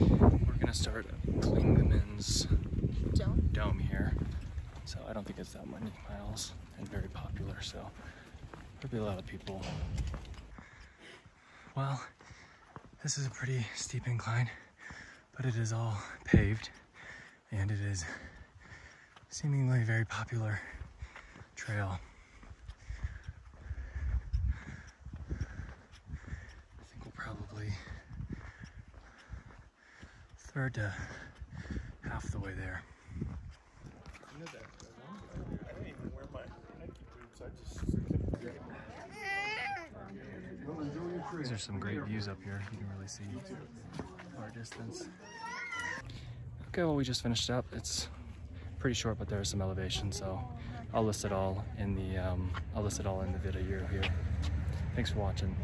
we're gonna start Clingmans Dome? dome here. So I don't think it's that many miles and very popular, so there'll be a lot of people. Well, this is a pretty steep incline, but it is all paved and it is seemingly a very popular trail. I think we'll probably third to half the way there. These are some great views up here. You can really see far distance. Okay, well we just finished up. It's pretty short, but there is some elevation, so I'll list it all in the um, I'll list it all in the video here. Thanks for watching.